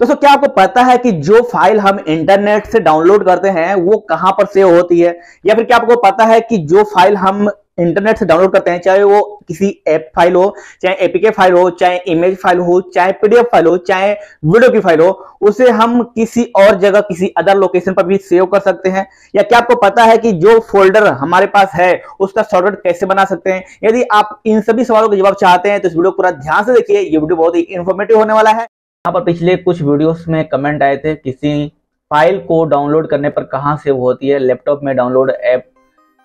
दोस्तों, क्या आपको पता है कि जो फ़ाइल हम इंटरनेट से डाउनलोड करते हैं, वो कहाँ पर सेव होती है? या फिर क्या आपको पता है कि जो फ़ाइल हम इंटरनेट से डाउनलोड करते हैं, चाहे वो किसी ऐप फ़ाइल हो, चाहे एपीके फ़ाइल हो, चाहे इमेज फ़ाइल हो, चाहे पीडीएफ फ़ाइल हो, चाहे वीडियो की फ़ाइल हो, उसे हम किसी और जगह, किसी अदर लोकेशन पर भी सेव कर सकते हैं। या क्या आपको पता है कि जो फोल्डर हमारे पास है, उसका शॉर्टकट कैसे बना सकते हैं? यदि आप इन सभी सवालों के जवाब चाहते हैं तो इस वीडियो पूरा ध्यान से देखिए। ये वीडियो बहुत ही इन्फॉर्मेटिव होने वाला है। यहाँ पर पिछले कुछ वीडियोस में कमेंट आए थे, किसी फ़ाइल को डाउनलोड करने पर कहाँ सेव होती है लैपटॉप में डाउनलोड ऐप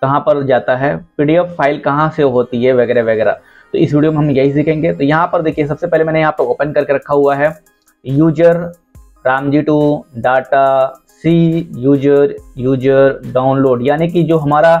कहाँ पर जाता है पीडीएफ फ़ाइल कहाँ सेव होती है, वगैरह वगैरह। तो इस वीडियो में हम यही सीखेंगे। तो यहाँ पर देखिए, सबसे पहले मैंने यहाँ पर ओपन करके रखा हुआ है user Ramji to data C user user download यानी कि जो हमारा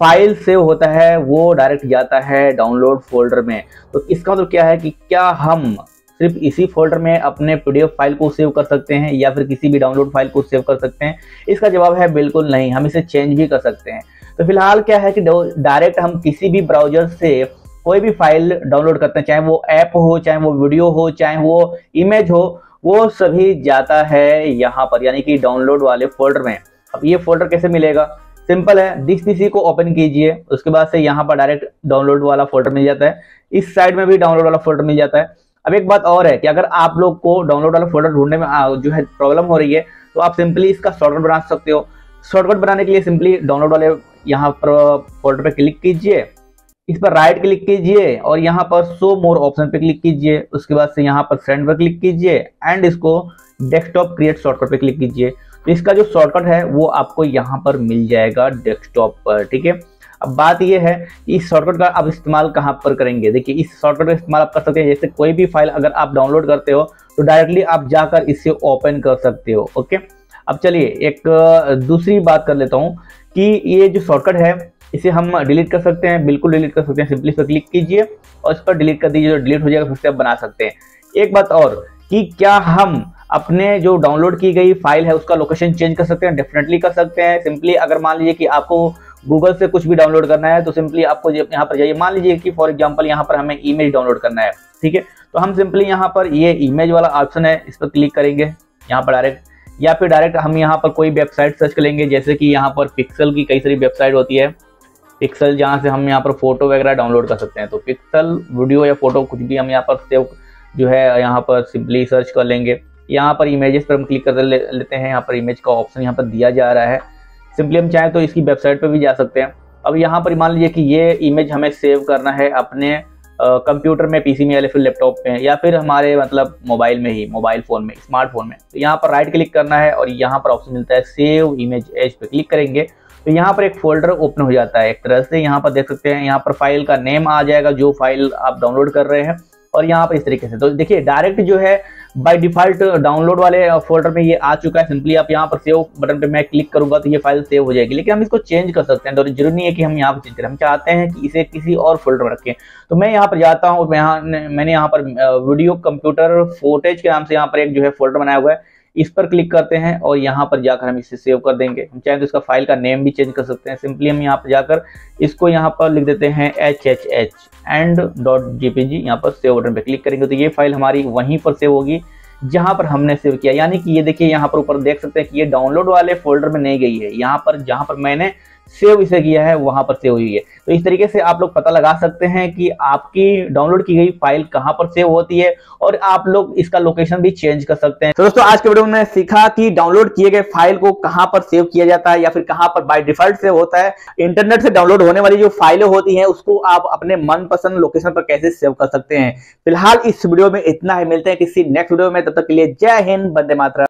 फ़ाइल सेव होता है, वो डायरेक्ट जाता है डाउनलोड फोल्डर में। तो इसका मतलब क्या है कि क्या हम सिर्फ़ इसी फोल्डर में अपने पीडीएफ फ़ाइल को सेव कर सकते हैं या फिर किसी भी डाउनलोड फ़ाइल को सेव कर सकते हैं। इसका जवाब है बिल्कुल नहीं, हम इसे चेंज भी कर सकते हैं। तो फ़िलहाल क्या है कि डायरेक्ट हम किसी भी ब्राउज़र से कोई भी फ़ाइल डाउनलोड करते हैं, चाहे वो ऐप हो, चाहे वो वीडियो हो, चाहे वो इमेज हो, वो सभी जाता है यहाँ पर, यानी कि डाउनलोड वाले फोल्डर में। अब ये फोल्डर कैसे मिलेगा? सिंपल है दिस पीसी को ओपन कीजिए, उसके बाद से यहाँ पर डायरेक्ट डाउनलोड वाला फोल्डर मिल जाता है। इस साइड में भी डाउनलोड वाला फोल्डर मिल जाता है। अब एक बात और है कि अगर आप लोग को डाउनलोड वाला फोल्डर ढूँढने में जो है प्रॉब्लम हो रही है तो आप सिंपली इसका शॉर्टकट बना सकते हो। शॉर्टकट बनाने के लिए सिंपली डाउनलोड वाले यहाँ पर फोल्डर पे क्लिक कीजिए। इस पर राइट क्लिक कीजिए और यहाँ पर शो मोर ऑप्शन पे क्लिक कीजिए। उसके बाद से यहाँ पर फ्रेंड पर क्लिक कीजिए एंड इसको डेस्कटॉप क्रिएट शॉर्टकट पे क्लिक कीजिए। तो इसका जो शॉर्टकट है, वो आपको यहाँ पर मिल जाएगा डेस्कटॉप पर, ठीक है? अब बात यह है कि इस शॉर्टकट का आप इस्तेमाल कहाँ पर करेंगे? देखिए, इस शॉर्टकट का इस्तेमाल आप कर सकते हैं, जैसे कोई भी फ़ाइल अगर आप डाउनलोड करते हो तो डायरेक्टली आप जाकर इसे ओपन कर सकते हो ओके अब चलिए, एक दूसरी बात कर लेता हूँ कि ये जो शॉर्टकट है, इसे हम डिलीट कर सकते हैं, बिल्कुल डिलीट कर सकते हैं सिंपली इस पर क्लिक कीजिए और इस पर डिलीट कर दीजिए, जो डिलीट हो जाएगा फिर से आप बना सकते हैं। एक बात और कि क्या हम अपने जो डाउनलोड की गई फ़ाइल है, उसका लोकेशन चेंज कर सकते हैं डेफिनेटली कर सकते हैं। सिंपली अगर मान लीजिए कि आपको गूगल से कुछ भी डाउनलोड करना है तो सिंपली आपको यहाँ पर जाइए मान लीजिए कि फॉर एग्ज़ाम्पल यहाँ पर हमें इमेज डाउनलोड करना है ठीक है तो हम सिंपली यहाँ पर ये इमेज वाला ऑप्शन है इस पर क्लिक करेंगे यहाँ पर डायरेक्ट या फिर डायरेक्ट हम यहाँ पर कोई वेबसाइट सर्च करेंगे जैसे कि यहाँ पर पिक्सल की कई सारी वेबसाइट होती है पिक्सल जहाँ से हम यहाँ पर फ़ोटो वगैरह डाउनलोड कर सकते हैं तो पिक्सल वीडियो या फ़ोटो कुछ भी हम यहाँ पर सेव जो है यहाँ पर सिंपली सर्च कर लेंगे यहाँ पर इमेजेस पर हम क्लिक कर ले, लेते हैं यहाँ पर इमेज का ऑप्शन यहाँ पर दिया जा रहा है सिंपली हम चाहें तो इसकी वेबसाइट पर भी जा सकते हैं। अब यहाँ पर मान लीजिए कि ये इमेज हमें सेव करना है अपने कंप्यूटर में पीसी में या फिर लैपटॉप में या फिर हमारे मतलब मोबाइल में ही मोबाइल फ़ोन में स्मार्टफ़ोन में। तो यहाँ पर राइट क्लिक करना है और यहाँ पर ऑप्शन मिलता है सेव इमेज एज पे क्लिक करेंगे। तो यहाँ पर एक फोल्डर ओपन हो जाता है एक तरह से। यहाँ पर देख सकते हैं, यहाँ पर फ़ाइल का नेम आ जाएगा जो फ़ाइल आप डाउनलोड कर रहे हैं और यहाँ पर इस तरीके से। तो देखिए डायरेक्ट जो है बाय डिफ़ॉल्ट डाउनलोड वाले फोल्डर में ये आ चुका है। सिंपली आप यहाँ पर सेव बटन पे मैं क्लिक करूँगा तो ये फ़ाइल सेव हो जाएगी। लेकिन हम इसको चेंज कर सकते हैं। तो ज़रूरी नहीं है कि हम यहाँ पर चेंज करें। हम चाहते हैं कि इसे किसी और फोल्डर में रखें। तो मैं यहाँ पर जाता हूँ। यहाँ, मैंने यहाँ पर वीडियो कंप्यूटर फोटेज के नाम से यहाँ पर एक जो है फोल्डर बनाया हुआ है। इस पर क्लिक करते हैं और यहाँ पर जाकर हम इसे सेव कर देंगे। हम चाहें तो इसका फ़ाइल का नेम भी चेंज कर सकते हैं। सिंपली हम यहाँ पर जाकर इसको यहाँ पर लिख देते हैं H H H and dot G P G यहाँ पर सेव बटन पर क्लिक करेंगे तो ये फ़ाइल हमारी वहीं पर सेव होगी, जहाँ पर हमने सेव किया। यानी कि ये देखिए, यहाँ पर ऊपर देख सकते हैं कि ये डाउनलोड वाले फोल्डर में नहीं गई है। यहाँ पर, जहाँ पर मैंने सेव इसे किया है, वहाँ पर सेव हुई है। तो इस तरीके से आप लोग पता लगा सकते हैं कि आपकी डाउनलोड की गई फ़ाइल कहाँ पर सेव होती है और आप लोग इसका लोकेशन भी चेंज कर सकते हैं। तो दोस्तों, आज के वीडियो में सीखा कि डाउनलोड किए गए फ़ाइल को कहाँ पर सेव किया जाता है या फिर कहाँ पर बाय डिफ़ॉल्ट सेव होता है। इंटरनेट से डाउनलोड होने वाली जो फाइलें होती है, उसको आप अपने मनपसंद लोकेशन पर कैसे सेव कर सकते हैं। फ़िलहाल इस वीडियो में इतना ही। मिलते हैं किसी नेक्स्ट वीडियो में। तब तक के लिए जय हिंद बंदे मात्रा